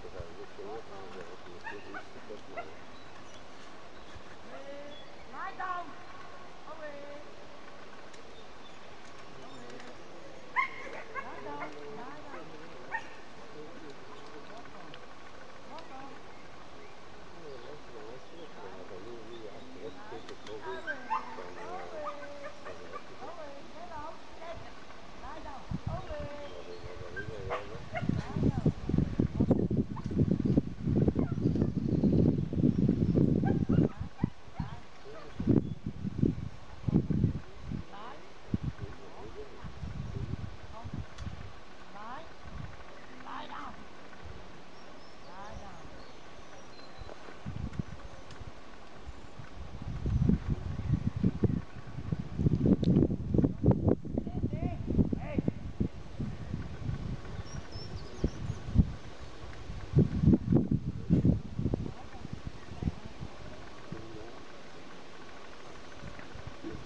Lie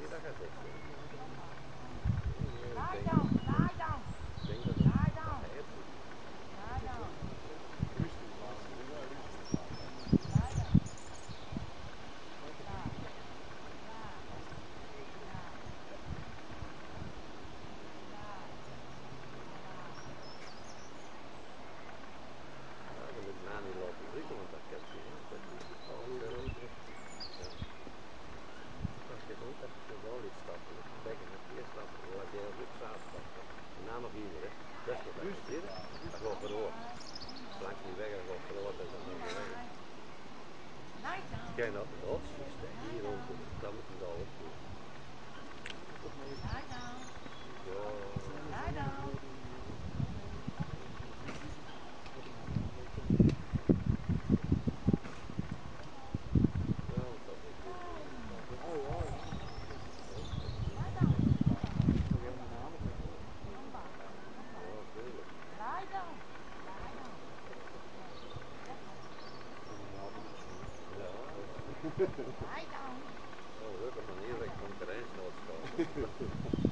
はい、どうも。Hi dan. Oh, gelukkig een heerlijk concurrentschap.